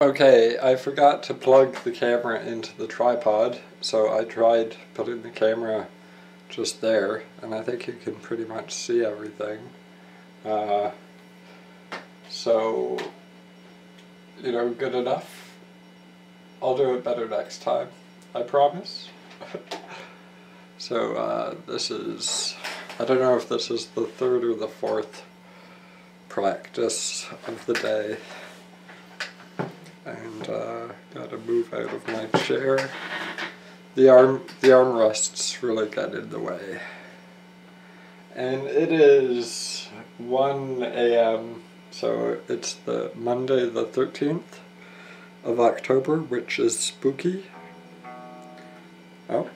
Okay, I forgot to plug the camera into the tripod, so I tried putting the camera just there, and I think you can pretty much see everything. Uh, so, you know, good enough. I'll do it better next time, I promise. so uh, this is, I don't know if this is the third or the fourth practice of the day and uh, gotta move out of my chair. The arm, the armrests really get in the way. And it is 1 a.m., so it's the Monday the 13th of October, which is spooky. Oh.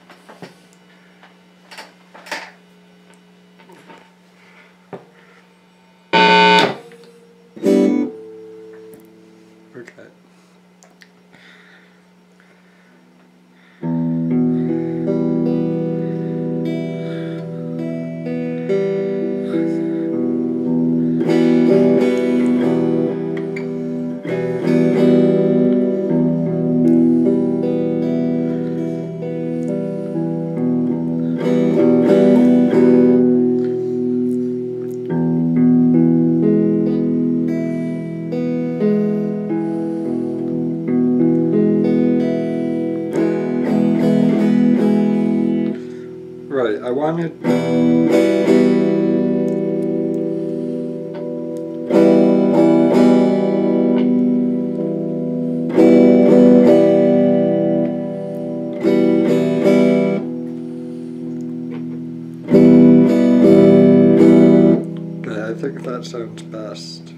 Think that sounds best.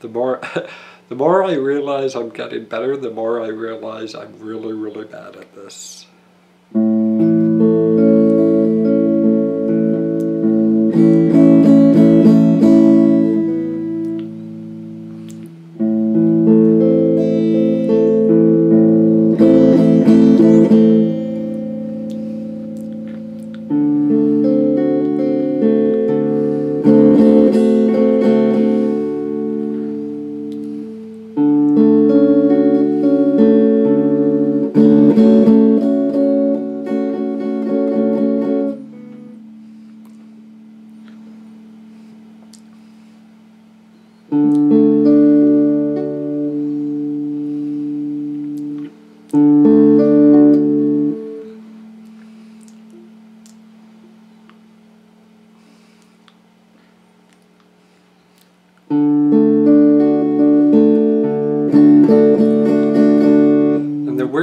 The more the more I realize I'm getting better, the more I realize I'm really, really bad at this.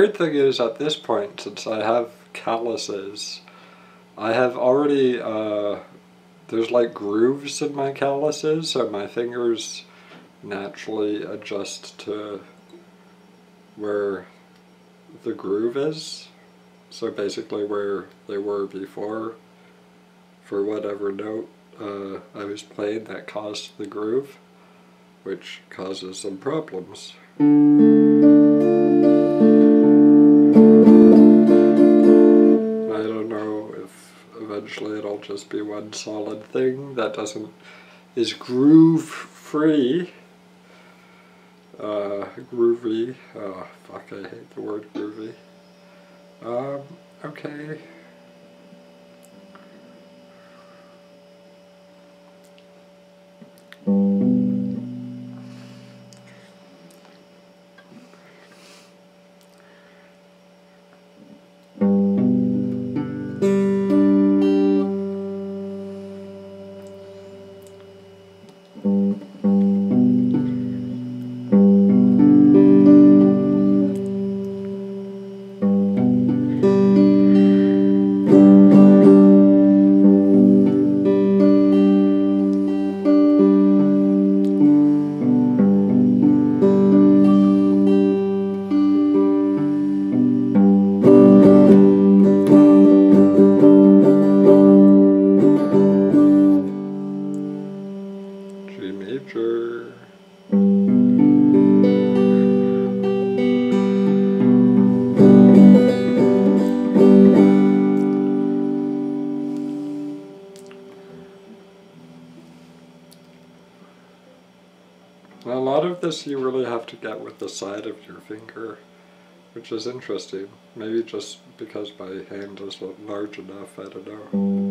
Weird thing is, at this point, since I have calluses, I have already, uh, there's like grooves in my calluses, so my fingers naturally adjust to where the groove is. So basically where they were before for whatever note uh, I was playing that caused the groove, which causes some problems. Eventually it'll just be one solid thing that doesn't is groove free. Uh, groovy. Oh, fuck, I hate the word groovy. Um, okay. This you really have to get with the side of your finger, which is interesting. Maybe just because my hand is large enough, I don't know.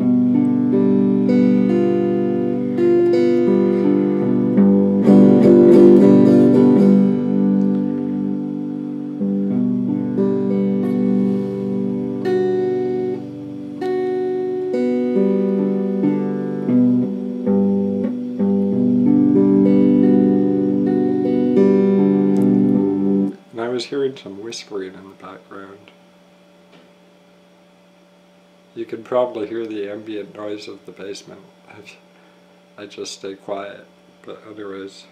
Background. You can probably hear the ambient noise of the basement. I just stay quiet, but otherwise.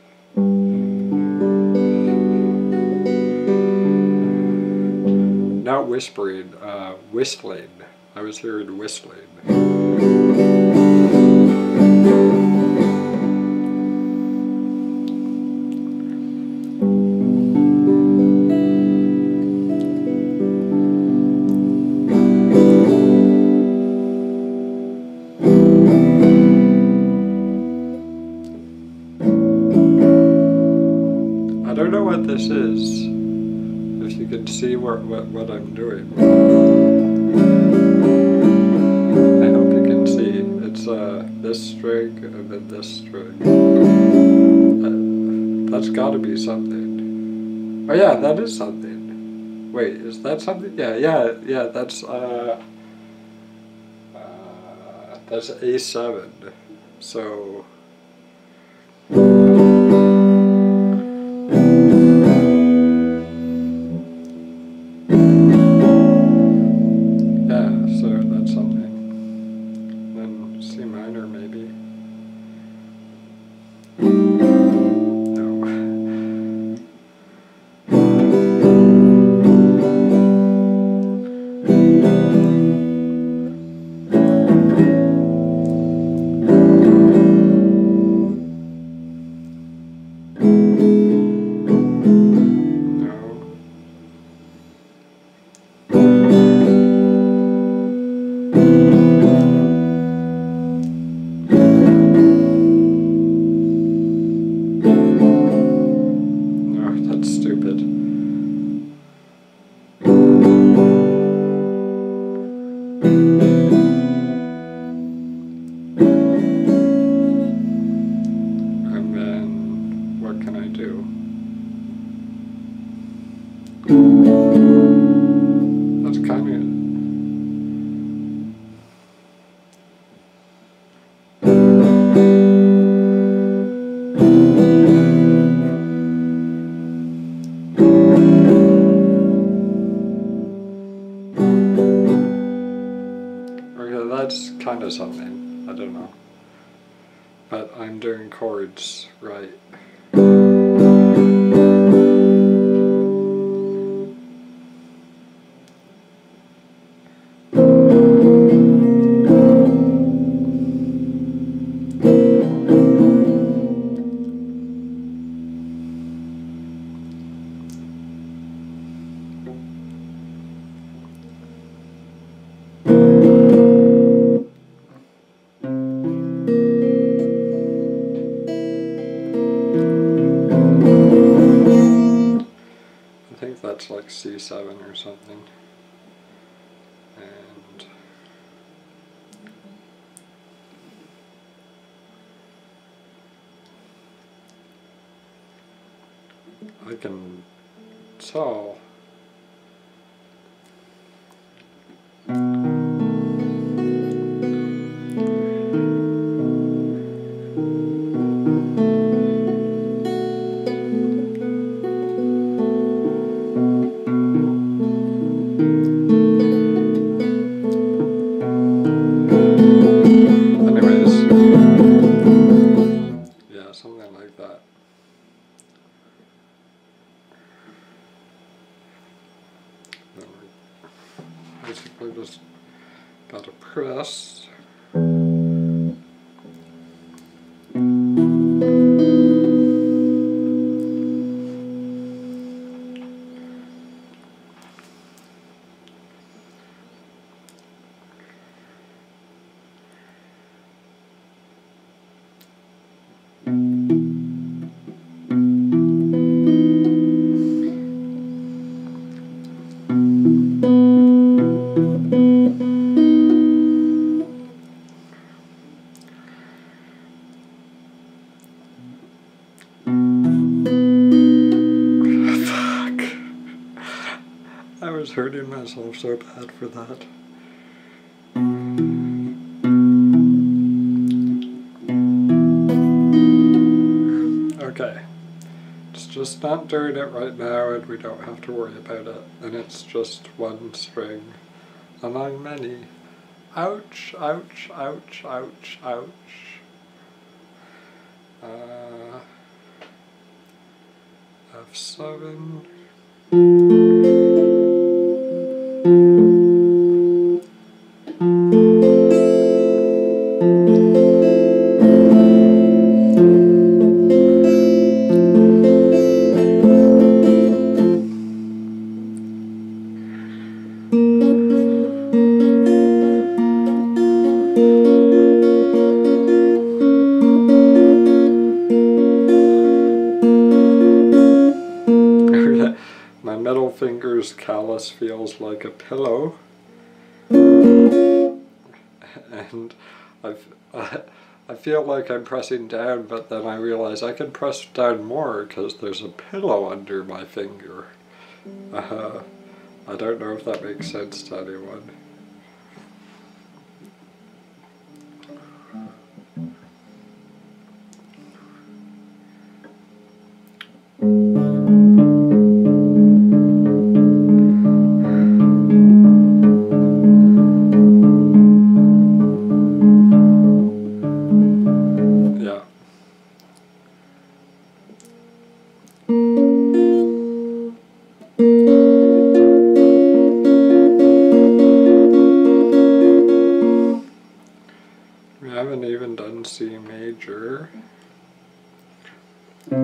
Not whispering, uh, whistling. I was hearing whistling. What, what, I'm doing. I hope you can see. It's uh, this string and then this string. That, that's gotta be something. Oh yeah, that is something. Wait, is that something? Yeah, yeah, yeah, that's uh, uh that's A7. So stupid. Chords right. Like that. Basically just got to press. Was hurting myself so bad for that. Okay. It's just not doing it right now and we don't have to worry about it. And it's just one string among many. Ouch, ouch, ouch, ouch, ouch. Uh, F7. My middle finger's callus feels like a pillow. And I've, I I feel like I'm pressing down, but then I realize I can press down more because there's a pillow under my finger. Uh, I don't know if that makes sense to anyone. Yeah. Haven't even done C major. Uh,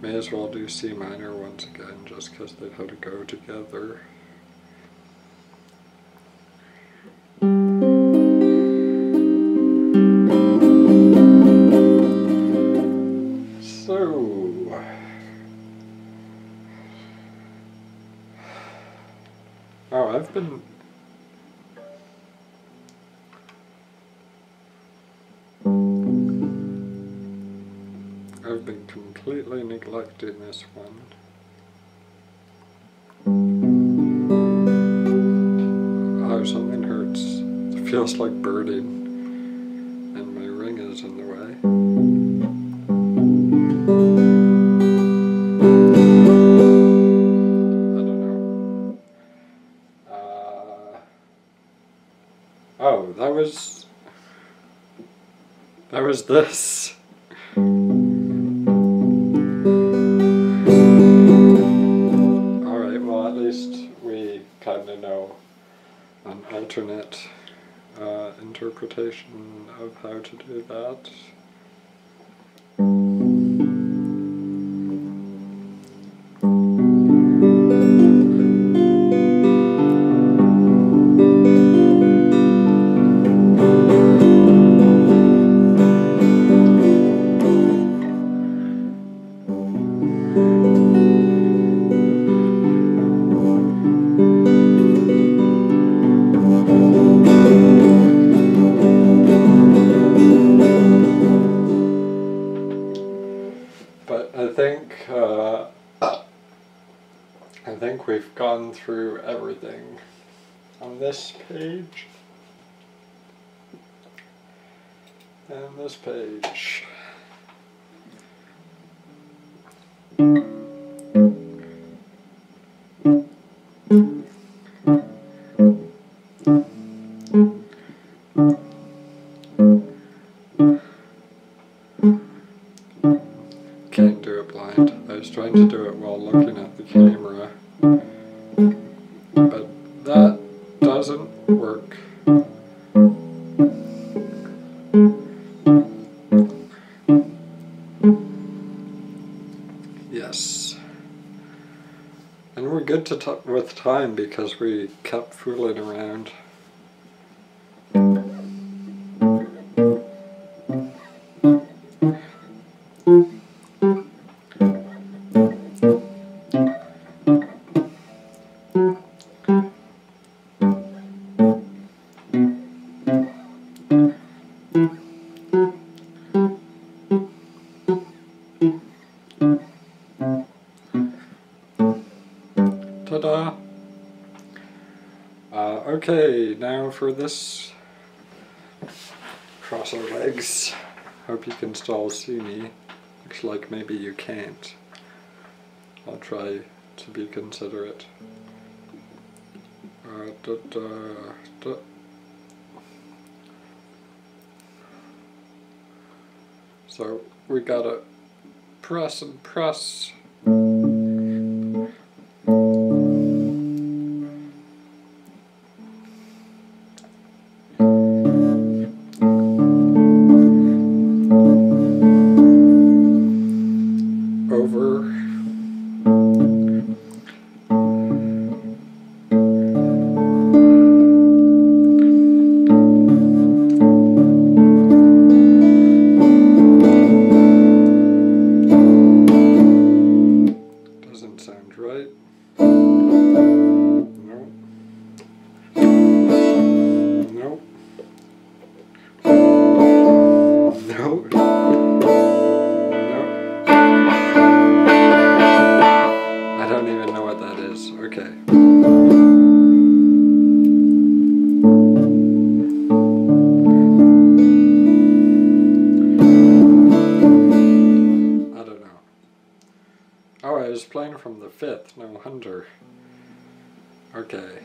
may as well do C minor once again just because they had to go together. I've been. I've been completely neglecting this one. Oh, something hurts. It feels like burning, and my ring is in the way. Was this. Alright, well, at least we kind of know an alternate uh, interpretation of how to do that. Think we've gone through everything on this page and this page. And we're good to t- with time because we kept fooling around. This. Cross our legs. Hope you can still see me. Looks like maybe you can't. I'll try to be considerate. Uh, da, da, da. So we gotta press and press. From the fifth. No wonder. Okay.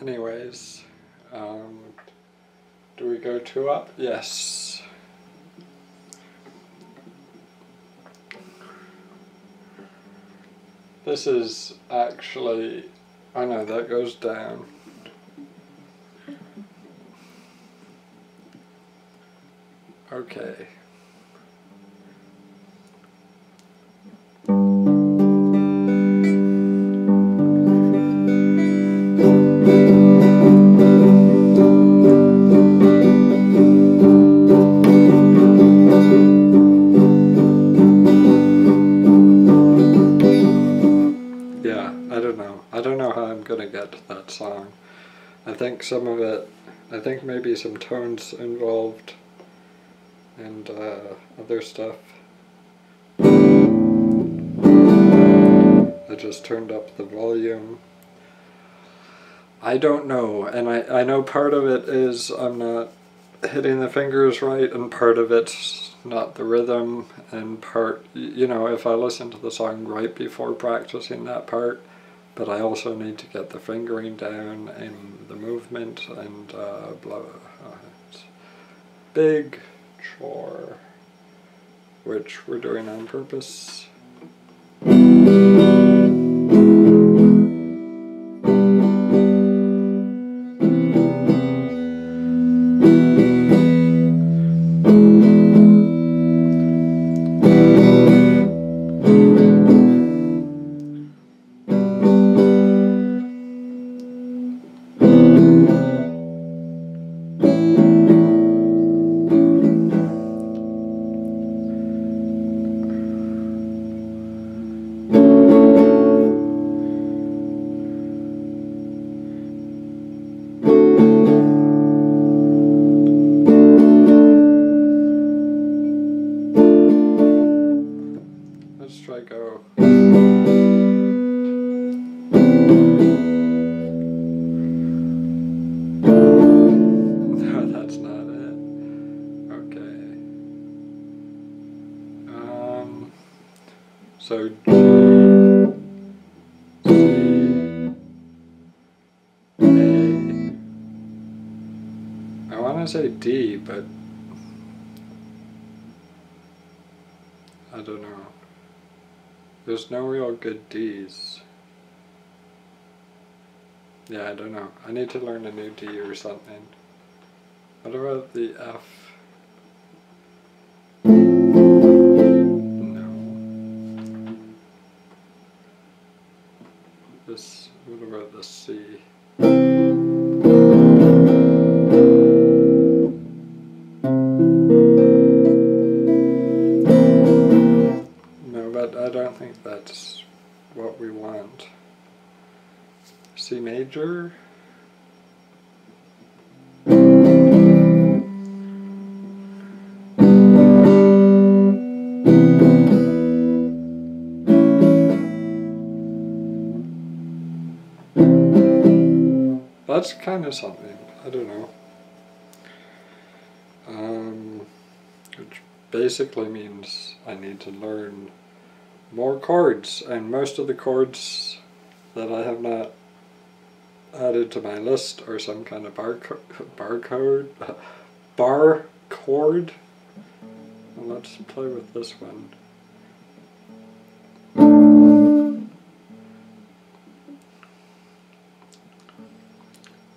Anyways, um, do we go two up? Yes. This is actually, I know that goes down. Okay. Some tones involved and uh, other stuff. I just turned up the volume. I don't know, and I, I know part of it is I'm not hitting the fingers right, and part of it's not the rhythm, and part, you know, if I listen to the song right before practicing that part, but I also need to get the fingering down and the movement and uh, blah, blah. Big chore, which we're doing on purpose. So G, C, A. I want to say D, but I don't know. There's no real good D's. Yeah, I don't know. I need to learn a new D or something. What about the F? What we want. C major? That's kind of something. I don't know. Um, which basically means I need to learn more chords, and most of the chords that I have not added to my list are some kind of barcode, barcode, bar chord. Let's play with this one.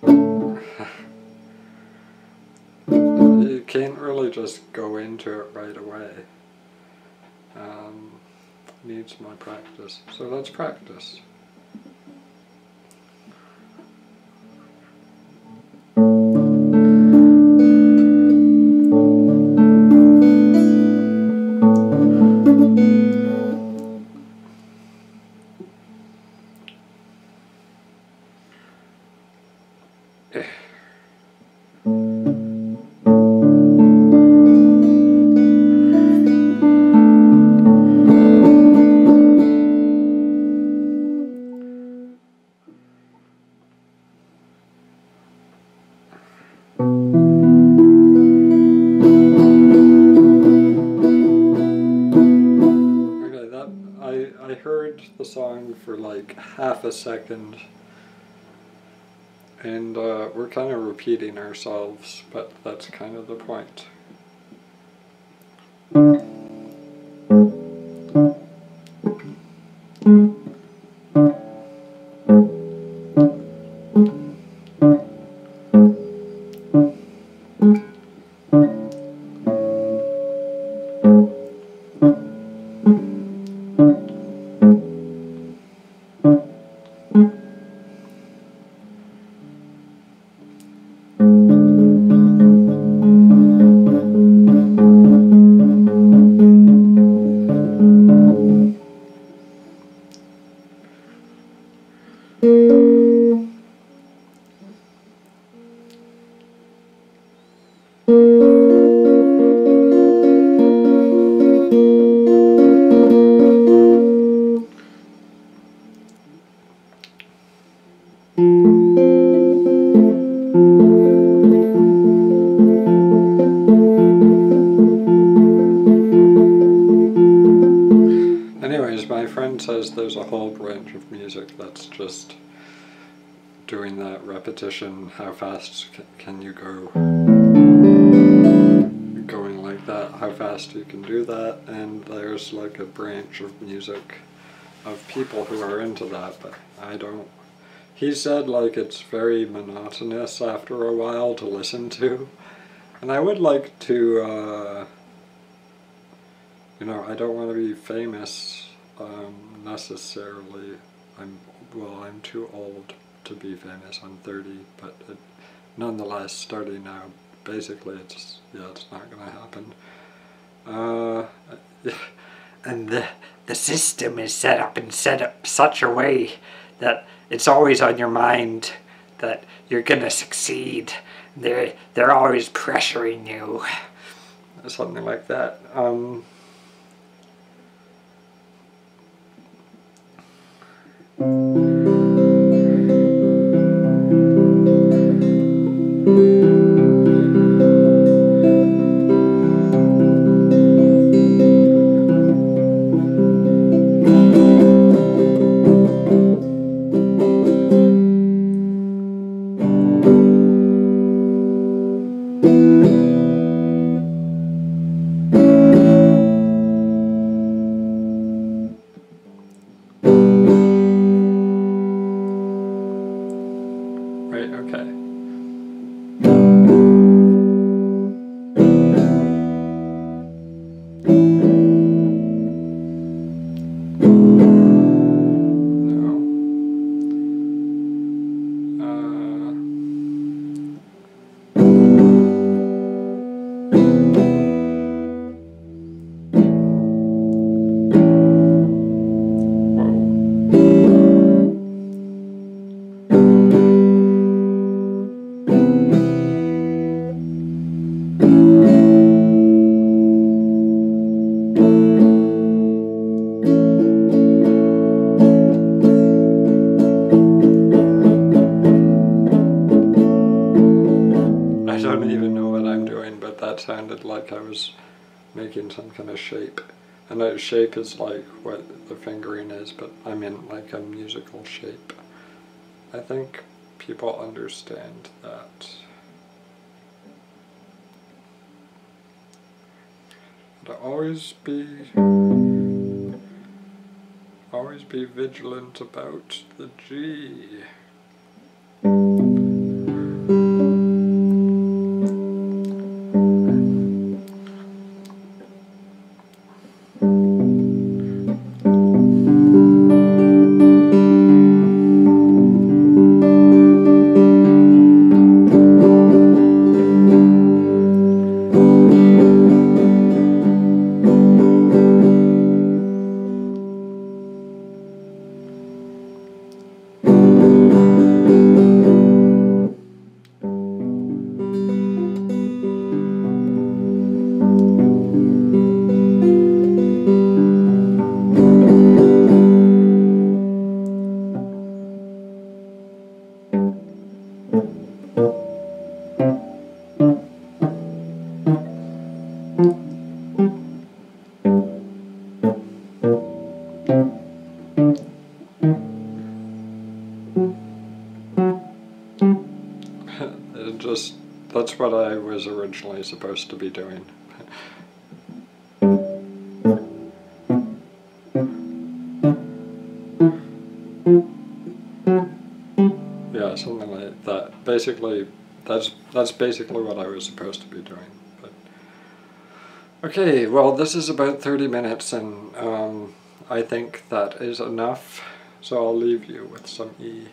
you can't really just go into it right away. Um, needs my practice. So let's practice. Second, and uh, we're kind of repeating ourselves, but that's kind of the point. Anyways, my friend says there's a whole branch of music that's just doing that repetition. How fast can you go? Going like that, how fast you can do that, and there's like a branch of music of people who are into that, but I don't. He said like it's very monotonous after a while to listen to, and I would like to. Uh, you know, I don't want to be famous um, necessarily. I'm well, I'm too old to be famous. I'm 30, but it, nonetheless, starting now, basically, it's yeah, it's not going to happen. Uh, and the the system is set up in set up such a way that it's always on your mind that you're gonna succeed. They're they're always pressuring you. something like that. Um, shape is like what the fingering is, but I mean like a musical shape. I think people understand that. To always be always be vigilant about the G. originally supposed to be doing. yeah, something like that. Basically, that's that's basically what I was supposed to be doing. But okay, well, this is about thirty minutes, and um, I think that is enough. So I'll leave you with some E.